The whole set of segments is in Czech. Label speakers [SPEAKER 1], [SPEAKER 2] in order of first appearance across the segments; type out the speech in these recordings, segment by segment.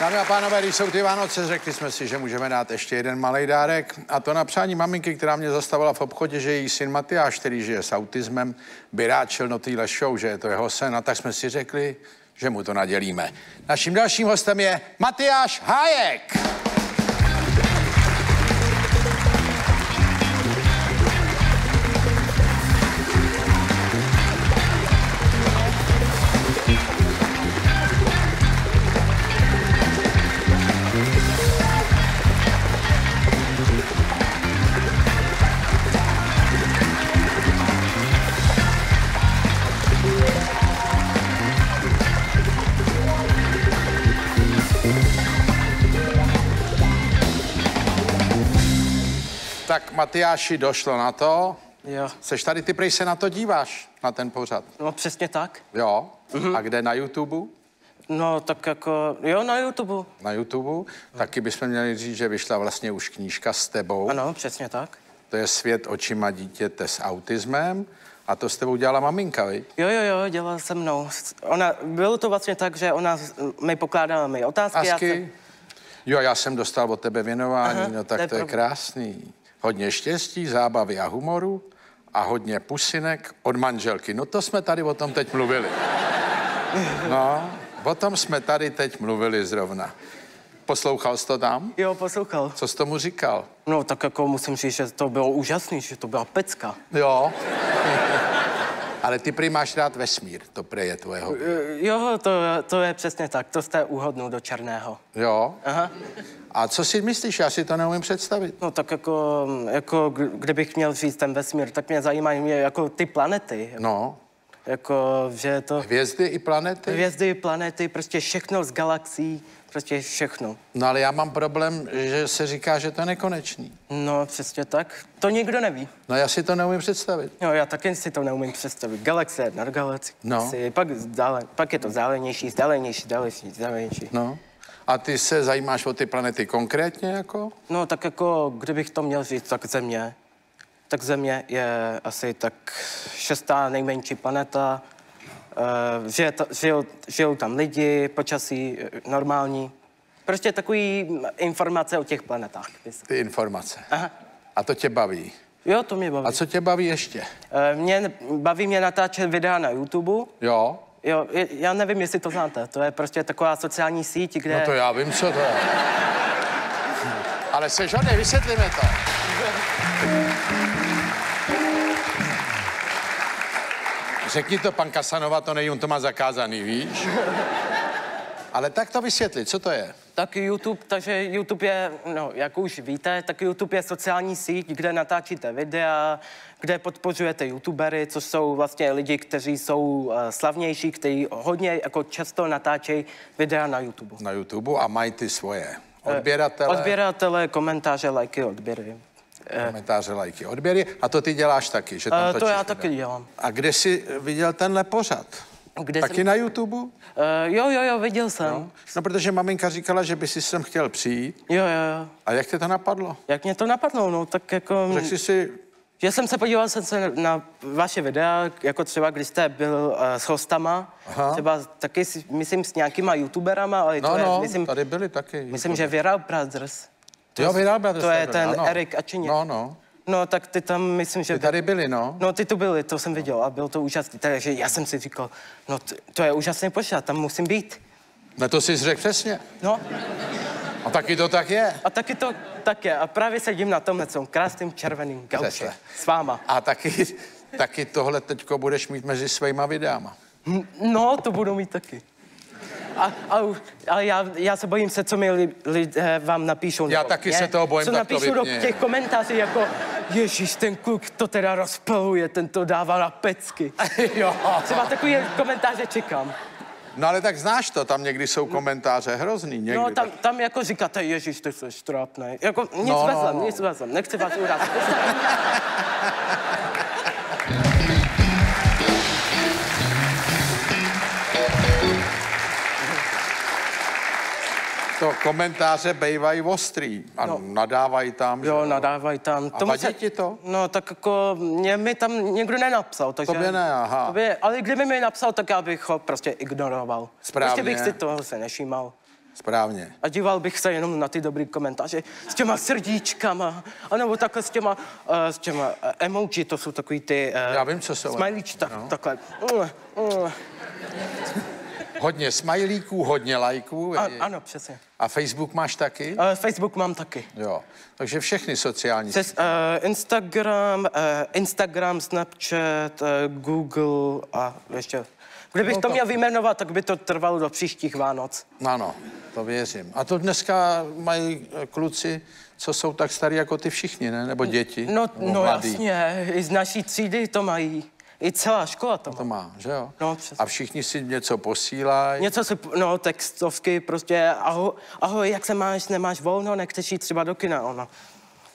[SPEAKER 1] Dámy a pánové, když jsou ty Vánoce, řekli jsme si, že můžeme dát ještě jeden malý dárek. A to na přání maminky, která mě zastavila v obchodě, že její syn Matyáš, který žije s autismem, by rád šel do téhle show, že je to jeho sen. A tak jsme si řekli, že mu to nadělíme. Naším dalším hostem je Matyáš Hájek. Matyáši, došlo na to.
[SPEAKER 2] Jo.
[SPEAKER 1] Seš tady, ty prej se na to díváš, na ten pořad.
[SPEAKER 2] No přesně tak.
[SPEAKER 1] Jo. A kde na YouTube?
[SPEAKER 2] No tak jako, jo, na YouTube.
[SPEAKER 1] Na YouTube. Taky bychom měli říct, že vyšla vlastně už knížka s tebou.
[SPEAKER 2] Ano, přesně tak.
[SPEAKER 1] To je svět očima dítěte s autismem. A to s tebou dělala maminka, viď?
[SPEAKER 2] Jo, jo, jo, dělala se mnou. Ona, bylo to vlastně tak, že ona mi pokládala mi otázky. já
[SPEAKER 1] Asky?
[SPEAKER 2] jsem-
[SPEAKER 1] Jo, já jsem dostal od tebe věnování,
[SPEAKER 2] Aha,
[SPEAKER 1] no tak
[SPEAKER 2] to je
[SPEAKER 1] to je
[SPEAKER 2] pravda.
[SPEAKER 1] krásný. Hodně štěstí, zábavy a humoru a hodně pusinek od manželky. No to jsme tady o tom teď mluvili. No, o tom jsme tady teď mluvili zrovna. Poslouchal jsi to tam?
[SPEAKER 2] Jo, poslouchal.
[SPEAKER 1] Co jsi tomu říkal?
[SPEAKER 2] No tak jako musím říct, že to bylo úžasný, že to byla pecka.
[SPEAKER 1] Jo. Ale ty prý máš rád vesmír, to prý je tvoje hobby.
[SPEAKER 2] Eh, Jo, to, to je přesně tak, to jste uhodnul do černého.
[SPEAKER 1] Jo.
[SPEAKER 2] Aha.
[SPEAKER 1] A co si myslíš? Já si to neumím představit.
[SPEAKER 2] No tak jako, jako kdy- kdybych měl říct ten vesmír, tak mě zajímají mě jako ty planety.
[SPEAKER 1] No.
[SPEAKER 2] Jako, že je to
[SPEAKER 1] Hvězdy i planety?
[SPEAKER 2] hvězdy, planety, prostě všechno z galaxií, prostě všechno.
[SPEAKER 1] No ale já mám problém, že se říká, že to je nekonečný.
[SPEAKER 2] No, přesně tak. To nikdo neví.
[SPEAKER 1] No já si to neumím představit.
[SPEAKER 2] No, já taky si to neumím představit. Galaxie nad galaxii,
[SPEAKER 1] No.
[SPEAKER 2] pak, zdále, pak je to vzdálenější, vzdálenější, vzdálenější, vzdálenější.
[SPEAKER 1] No. A ty se zajímáš o ty planety konkrétně jako?
[SPEAKER 2] No, tak jako, kdybych to měl říct, tak Země. Tak Země je asi tak šestá nejmenší planeta. Žije ta, žijou, žijou tam lidi, počasí eh, normální. Prostě takový mm, informace o těch planetách.
[SPEAKER 1] Ty informace.
[SPEAKER 2] Aha.
[SPEAKER 1] A to tě baví.
[SPEAKER 2] Jo, to mě baví.
[SPEAKER 1] A co tě baví ještě?
[SPEAKER 2] Eh, Mě baví mě natáčet videa na YouTube.
[SPEAKER 1] Jo?
[SPEAKER 2] Jo, já nevím, jestli to znáte. To je prostě taková sociální síť, kde...
[SPEAKER 1] No to já vím, co to je. Ale seš hodně, vysvětlíme to. Řekni to, pan Kasanova, to nej, on to má zakázaný, víš? Ale tak to vysvětli, co to je?
[SPEAKER 2] Tak YouTube, takže YouTube je, no, jak už víte, tak YouTube je sociální síť, kde natáčíte videa, kde podpořujete YouTubery, což jsou vlastně lidi, kteří jsou uh, slavnější, kteří hodně jako často natáčejí videa na YouTube.
[SPEAKER 1] Na YouTube a mají ty svoje odběratele,
[SPEAKER 2] Odběratele, komentáře, lajky, odběry.
[SPEAKER 1] Komentáře, lajky, odběry. A to ty děláš taky, že tam
[SPEAKER 2] Uh, to já taky dělám.
[SPEAKER 1] A kde jsi viděl tenhle pořad?
[SPEAKER 2] Kde
[SPEAKER 1] Taky
[SPEAKER 2] jsem-
[SPEAKER 1] na YouTube?
[SPEAKER 2] Uh, jo, jo, jo, viděl jsem.
[SPEAKER 1] No, protože maminka říkala, že by si sem chtěl přijít.
[SPEAKER 2] Jo, jo, jo.
[SPEAKER 1] A jak tě to napadlo?
[SPEAKER 2] Jak mě to napadlo, no, tak jako...
[SPEAKER 1] Řekl jsi si,
[SPEAKER 2] Já jsem se podíval jsem se na vaše videa, jako třeba když jste byl uh, s hostama,
[SPEAKER 1] Aha.
[SPEAKER 2] třeba taky, myslím, s nějakýma youtuberama, ale
[SPEAKER 1] no,
[SPEAKER 2] to je,
[SPEAKER 1] no,
[SPEAKER 2] myslím,
[SPEAKER 1] tady byli taky.
[SPEAKER 2] myslím, že Viral Brothers.
[SPEAKER 1] Jo, Viral Brothers
[SPEAKER 2] to je ten
[SPEAKER 1] ano.
[SPEAKER 2] Erik Ačině.
[SPEAKER 1] No, no.
[SPEAKER 2] No, tak ty tam, myslím, že...
[SPEAKER 1] Ty tady byli, no.
[SPEAKER 2] No, ty tu byli, to jsem viděl a bylo to úžasné. Takže já jsem si říkal, no, to je úžasný pořad, tam musím být.
[SPEAKER 1] No to jsi řekl přesně.
[SPEAKER 2] No,
[SPEAKER 1] A taky to tak je.
[SPEAKER 2] a taky to tak je. A právě sedím na tomhle tom krásným červeným gauči s váma.
[SPEAKER 1] A taky, taky tohle teďko budeš mít mezi svýma videama.
[SPEAKER 2] No, to budu mít taky. A, a, a já, já se bojím se, co mi li, lidé vám napíšou.
[SPEAKER 1] Já taky
[SPEAKER 2] mě,
[SPEAKER 1] se toho bojím,
[SPEAKER 2] Co
[SPEAKER 1] tak to
[SPEAKER 2] napíšou do těch komentářů, jako Ježíš, ten kluk to teda rozpaluje, ten to dává na pecky.
[SPEAKER 1] jo.
[SPEAKER 2] Třeba takový komentáře čekám.
[SPEAKER 1] No ale tak znáš to, tam někdy jsou komentáře hrozný. Někdy.
[SPEAKER 2] No, tam, tam jako říkáte, Ježíš, ty jsi trápnej. Jako nic
[SPEAKER 1] No,
[SPEAKER 2] no,
[SPEAKER 1] no,
[SPEAKER 2] vezem,
[SPEAKER 1] no.
[SPEAKER 2] nic vezem, nechci vás urazit.
[SPEAKER 1] To komentáře bývají ostrý a no. nadávají tam.
[SPEAKER 2] Jo,
[SPEAKER 1] že
[SPEAKER 2] nadávají tam.
[SPEAKER 1] A vadí ti to?
[SPEAKER 2] No, tak jako mě mi tam někdo nenapsal, takže...
[SPEAKER 1] Tobě ne, aha.
[SPEAKER 2] Tobě, ale kdyby mi napsal, tak já bych ho prostě ignoroval.
[SPEAKER 1] Správně.
[SPEAKER 2] Prostě bych si toho se nešímal.
[SPEAKER 1] Správně.
[SPEAKER 2] A díval bych se jenom na ty dobrý komentáře s těma srdíčkama, anebo takhle s těma, uh, s těma uh, emoji, to jsou takový ty... Uh,
[SPEAKER 1] Já vím, co jsou.
[SPEAKER 2] Smajlíč, tak,
[SPEAKER 1] No.
[SPEAKER 2] takhle. Uh, uh.
[SPEAKER 1] Hodně smajlíků, hodně lajků.
[SPEAKER 2] A, ano, přesně.
[SPEAKER 1] A Facebook máš taky?
[SPEAKER 2] Uh, Facebook mám taky.
[SPEAKER 1] Jo. Takže všechny sociální
[SPEAKER 2] Přes uh, Instagram, uh, Instagram, Snapchat, uh, Google a ještě... Kdybych
[SPEAKER 1] No
[SPEAKER 2] to měl vyjmenovat, tak by to trvalo do příštích Vánoc.
[SPEAKER 1] Ano, to věřím. A to dneska mají kluci, co jsou tak starí jako ty všichni, ne? Nebo děti?
[SPEAKER 2] No,
[SPEAKER 1] nebo
[SPEAKER 2] no
[SPEAKER 1] mladí.
[SPEAKER 2] jasně, i z naší třídy to mají. I celá škola to má.
[SPEAKER 1] To má, že jo?
[SPEAKER 2] No, přesně.
[SPEAKER 1] A všichni si něco posílají.
[SPEAKER 2] Něco si, no, textovky, prostě, ahoj, ahoj, jak se máš, nemáš volno, nechceš jít třeba do kina, ona.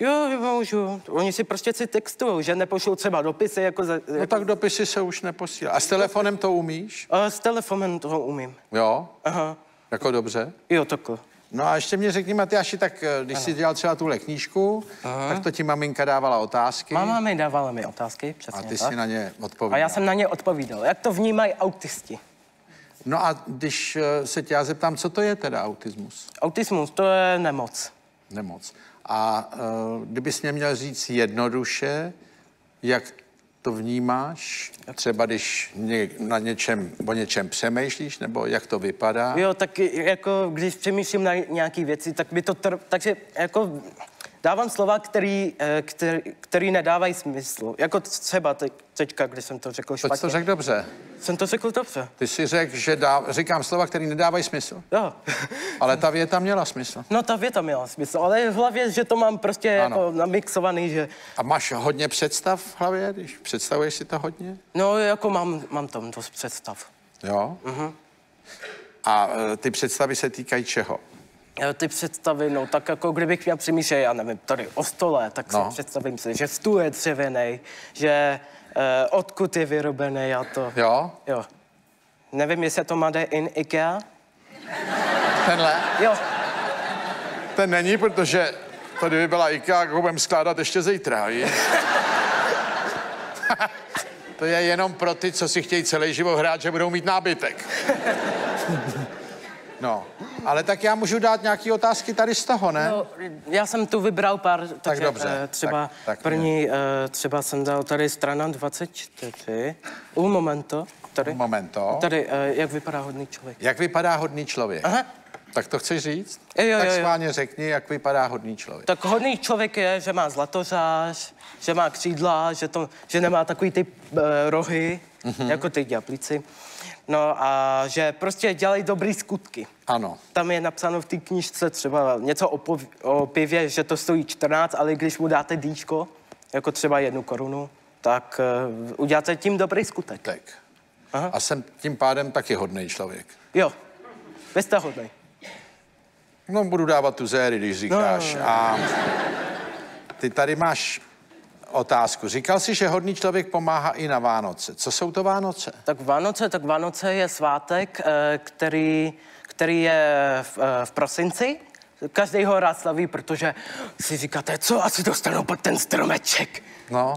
[SPEAKER 2] Jo, můžu. Oni si prostě si textují, že nepošlou třeba dopisy, jako, za,
[SPEAKER 1] No
[SPEAKER 2] jako
[SPEAKER 1] tak dopisy se už neposílá. A s telefonem to umíš?
[SPEAKER 2] a s telefonem toho umím.
[SPEAKER 1] Jo?
[SPEAKER 2] Aha,
[SPEAKER 1] Jako dobře?
[SPEAKER 2] jo, takhle.
[SPEAKER 1] No a ještě mě řekni, Matyáši, tak eh, když jsi dělal třeba tuhle knížku, tak to ti maminka dávala otázky
[SPEAKER 2] Máma mi dávala mi otázky,
[SPEAKER 1] a
[SPEAKER 2] přesně
[SPEAKER 1] ty
[SPEAKER 2] tak.
[SPEAKER 1] si na ně
[SPEAKER 2] A
[SPEAKER 1] odpovídal.
[SPEAKER 2] já jsem na ně odpovídal. Jak to vnímají autisti?
[SPEAKER 1] No a když eh, se tě já zeptám, co to je teda autismus?
[SPEAKER 2] Autismus, to je nemoc.
[SPEAKER 1] Nemoc. A uh, kdybys mě měl říct jednoduše, jak to vnímáš, třeba když na něčem, o něčem přemýšlíš, nebo jak to vypadá?
[SPEAKER 2] Jo, tak jako když přemýšlím na nějaký věci, tak by to tr... takže jako dávám slova, který, eh, který, který nedávají smysl. Jako třeba teď, teďka, když jsem to řekl
[SPEAKER 1] jsi
[SPEAKER 2] špatně.
[SPEAKER 1] to řekl dobře.
[SPEAKER 2] Jsem to řekl dobře.
[SPEAKER 1] Ty si řekl, že dá, říkám slova, které nedávají smysl.
[SPEAKER 2] Jo.
[SPEAKER 1] Ale ta věta měla smysl.
[SPEAKER 2] No ta věta měla smysl, ale v hlavě, že to mám prostě
[SPEAKER 1] Ano.
[SPEAKER 2] jako namixovaný, že
[SPEAKER 1] A máš hodně představ v hlavě, když představuješ si to hodně?
[SPEAKER 2] no jako mám, mám tam dost představ.
[SPEAKER 1] Jo? Uh-huh. A e, ty představy se týkají čeho?
[SPEAKER 2] Eh, Ty představy, no tak jako kdybych měl přemýšlet, já nevím, tady o stole, tak
[SPEAKER 1] No.
[SPEAKER 2] si představím si, že stůl je dřevěný, že eh, odkud je vyrobený a to.
[SPEAKER 1] Jo?
[SPEAKER 2] Jo. Nevím, jestli to Made in IKEA.
[SPEAKER 1] Tenhle?
[SPEAKER 2] Jo.
[SPEAKER 1] Ten není, protože to kdyby byla IKEA, ho budeme skládat ještě zítra, víš? To je jenom pro ty, co si chtějí celý život hrát, že budou mít nábytek. No, ale tak já můžu dát nějaké otázky tady z toho, ne?
[SPEAKER 2] No, já jsem tu vybral pár, takže
[SPEAKER 1] dobře,
[SPEAKER 2] eh, třeba
[SPEAKER 1] tak- tak
[SPEAKER 2] první, eh, třeba jsem dal tady strana 24. U momento. Tady.
[SPEAKER 1] Momento.
[SPEAKER 2] Tady, eh, jak vypadá hodný člověk.
[SPEAKER 1] Jak vypadá hodný člověk?
[SPEAKER 2] Aha.
[SPEAKER 1] Tak to chceš říct?
[SPEAKER 2] Jo, jo,
[SPEAKER 1] tak schválně řekni, jak vypadá hodný člověk.
[SPEAKER 2] Tak hodný člověk je, že má zlatořáž, že má křídla, že, to, že nemá takový ty uh, rohy, mm-hmm. jako ty ďáblici. No a že prostě dělají dobrý skutky.
[SPEAKER 1] Ano.
[SPEAKER 2] Tam je napsáno v té knižce třeba něco o, pov- o pivě, že to stojí 14, ale když mu dáte dýčko, jako třeba jednu korunu, tak uh, uděláte tím dobrý skutek.
[SPEAKER 1] Tak.
[SPEAKER 2] Aha.
[SPEAKER 1] A jsem tím pádem taky hodný člověk.
[SPEAKER 2] Jo, vy jste hodný.
[SPEAKER 1] No, budu dávat tu zéry, když říkáš. A ty tady máš otázku. Říkal jsi, že hodný člověk pomáhá i na Vánoce. Co jsou to Vánoce?
[SPEAKER 2] Tak Vánoce, tak Vánoce je svátek, eh, který, který je v, eh, v prosinci. Každý ho rád slaví, protože si říkáte, co asi dostanu pod ten stromeček.
[SPEAKER 1] No,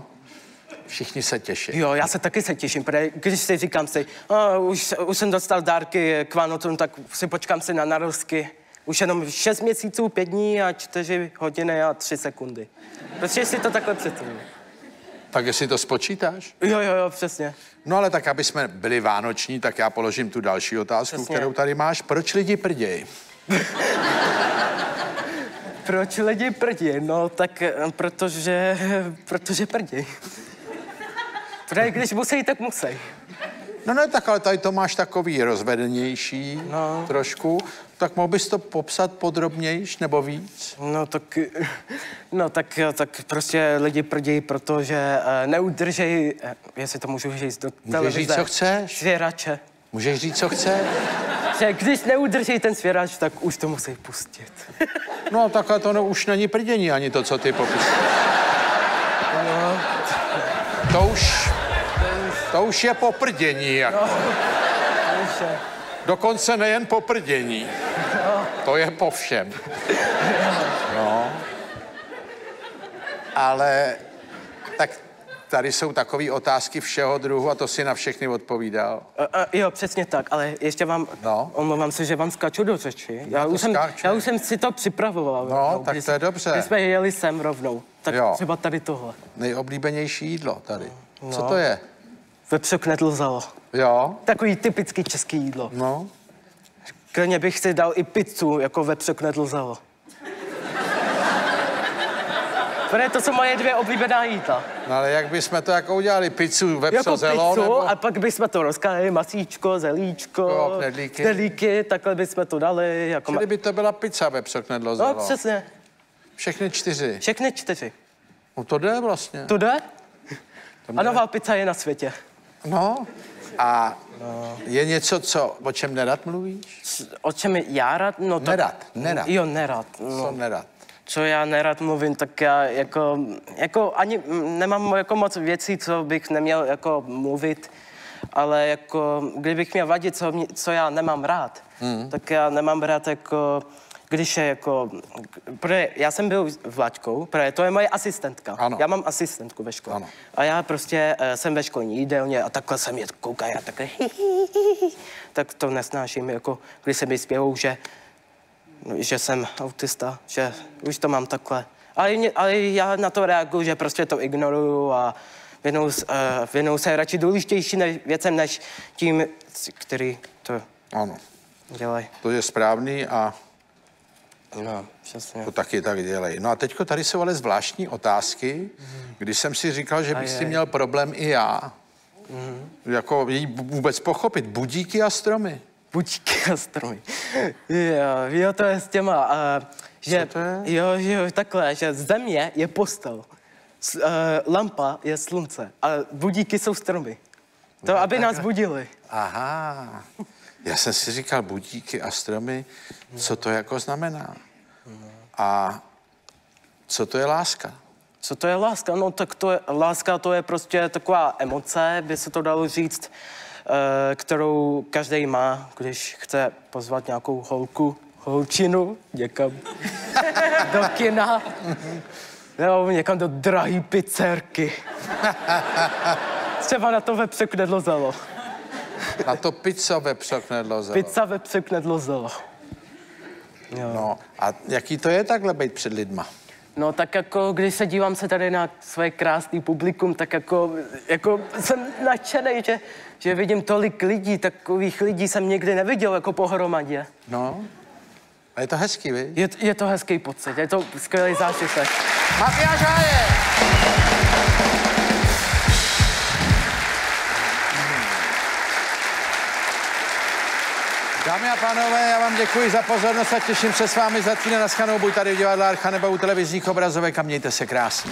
[SPEAKER 1] všichni se těší.
[SPEAKER 2] Jo, já se taky se těším, protože když si říkám si, a, už, už jsem dostal dárky k Vánocům, tak si počkám si na narozky. Už jenom 6 měsíců, 5 dní a 4 hodiny a 3 sekundy. Prostě si to takhle představuji.
[SPEAKER 1] Tak jestli to spočítáš?
[SPEAKER 2] Jo, jo, jo, přesně.
[SPEAKER 1] No ale tak, aby jsme byli vánoční, tak já položím tu další otázku,
[SPEAKER 2] Přesně.
[SPEAKER 1] kterou tady máš. Proč lidi prdějí?
[SPEAKER 2] Proč lidi prdí? No tak eh, protože, protože prdí. Protože když musí, tak musí.
[SPEAKER 1] No ne, tak ale tady to máš takový rozvedenější
[SPEAKER 2] No.
[SPEAKER 1] trošku. Tak mohl bys to popsat podrobnějš nebo víc?
[SPEAKER 2] No tak, no tak, tak prostě lidi prdí, protože uh, neudržejí, eh, jestli to můžu říct do televize.
[SPEAKER 1] říct, co chceš.
[SPEAKER 2] Svěrače.
[SPEAKER 1] Můžeš říct, co chce?
[SPEAKER 2] Že když neudrží ten svěrač, tak už to musí pustit.
[SPEAKER 1] No takhle to no, už není prdění ani to, co ty popisuješ. To už, to už je poprdění. Jako.
[SPEAKER 2] Takže,
[SPEAKER 1] Dokonce nejen poprdění. To je po všem. No. Ale tak tady jsou takové otázky všeho druhu a to si na všechny odpovídal.
[SPEAKER 2] Uh, uh, jo, přesně tak, ale ještě vám,
[SPEAKER 1] No.
[SPEAKER 2] omlouvám se, že vám skáču do řeči. Já,
[SPEAKER 1] to
[SPEAKER 2] už jsem, já už jsem si to připravoval. rovnou,
[SPEAKER 1] tak
[SPEAKER 2] když
[SPEAKER 1] to je dobře.
[SPEAKER 2] Když jsme jeli sem rovnou, tak
[SPEAKER 1] Jo.
[SPEAKER 2] třeba tady tohle.
[SPEAKER 1] Nejoblíbenější jídlo tady. Co
[SPEAKER 2] No.
[SPEAKER 1] to je?
[SPEAKER 2] Vepřok nedlzalo.
[SPEAKER 1] Jo?
[SPEAKER 2] Takový typický český jídlo.
[SPEAKER 1] No.
[SPEAKER 2] Klidně bych si dal i pizzu, jako vepřok nedlzalo. Protože to jsou moje dvě oblíbená jídla.
[SPEAKER 1] no ale jak bychom to jako udělali? Pizzu, vepřo,
[SPEAKER 2] Jako
[SPEAKER 1] zelo,
[SPEAKER 2] pizzu
[SPEAKER 1] nebo...
[SPEAKER 2] a pak bychom to rozkali, masíčko, zelíčko,
[SPEAKER 1] Jo, knedlíky.
[SPEAKER 2] knedlíky, takhle bychom to dali. Jako ma-
[SPEAKER 1] Kdyby to byla pizza vepřo knedlo
[SPEAKER 2] no,
[SPEAKER 1] zelo.
[SPEAKER 2] přesně.
[SPEAKER 1] Všechny čtyři.
[SPEAKER 2] Všechny čtyři.
[SPEAKER 1] No to jde vlastně.
[SPEAKER 2] To jde? A nová pizza je na světě.
[SPEAKER 1] No. A je něco, co, o čem nerad mluvíš?
[SPEAKER 2] O čem já rád? No, tak-
[SPEAKER 1] Nerad, nerad.
[SPEAKER 2] Jo, nerad.
[SPEAKER 1] Co
[SPEAKER 2] No,
[SPEAKER 1] nerad?
[SPEAKER 2] co já nerad mluvím, tak já jako, jako ani mm, nemám jako moc věcí, co bych neměl jako mluvit, ale jako, kdybych měl vadit, co, mě- co já nemám rád, hmm. tak já nemám rád jako, když je jako, protože já jsem byl Vlaďkou, protože to je moje asistentka.
[SPEAKER 1] Ano.
[SPEAKER 2] Já mám asistentku ve škole.
[SPEAKER 1] Ano.
[SPEAKER 2] A já prostě eh, jsem ve školní jídelně a takhle jsem je koukal, já takhle tak to nesnáším, jako když se mi zpěvou, že že jsem autista, že už to mám takhle. Ale, mě- ale já na to reaguju, že prostě to ignoruju a věnou, uh, věnou se radši důležitější než, věcem, než tím, který to
[SPEAKER 1] Ano.
[SPEAKER 2] dělají.
[SPEAKER 1] To je správný a
[SPEAKER 2] No, přesně.
[SPEAKER 1] to taky tak dělají. No a teďko tady jsou ale zvláštní otázky, když jsem si říkal, že bych s tím měl problém i já. Jako jí vůbec pochopit. Budíky a stromy.
[SPEAKER 2] Buďky a stromy. Jo, jo, to je s těma, uh, že,
[SPEAKER 1] to je?
[SPEAKER 2] jo, jo, takhle, že země je postel, s, uh, lampa je slunce a budíky jsou stromy. To, aby nás budili.
[SPEAKER 1] Aha. Já jsem si říkal budíky a stromy, co to jako znamená. A co to je láska?
[SPEAKER 2] Co to je láska? No tak to je, láska to je prostě taková emoce, by se to dalo říct, eh, kterou každý má, když chce pozvat nějakou holku, holčinu někam do kina, nebo někam do drahý pizzerky. Třeba na to vepřek nedlozalo.
[SPEAKER 1] Na to zelo.
[SPEAKER 2] Pizza vepřek nedlozalo.
[SPEAKER 1] No a jaký to je takhle být před lidma?
[SPEAKER 2] No tak jako, když se dívám se tady na své krásný publikum, tak jako, jako jsem nadšený, že, že vidím tolik lidí, takových lidí jsem nikdy neviděl jako pohromadě.
[SPEAKER 1] No. A je to hezký, vy?
[SPEAKER 2] Je, je to hezký pocit, je to skvělý zážitek.
[SPEAKER 1] Mafiáš Háje! Dámy a pánové, já vám děkuji za pozornost a těším se s vámi za týden na schanou, buď tady v divadle Archa nebo u televizních obrazovek a mějte se krásně.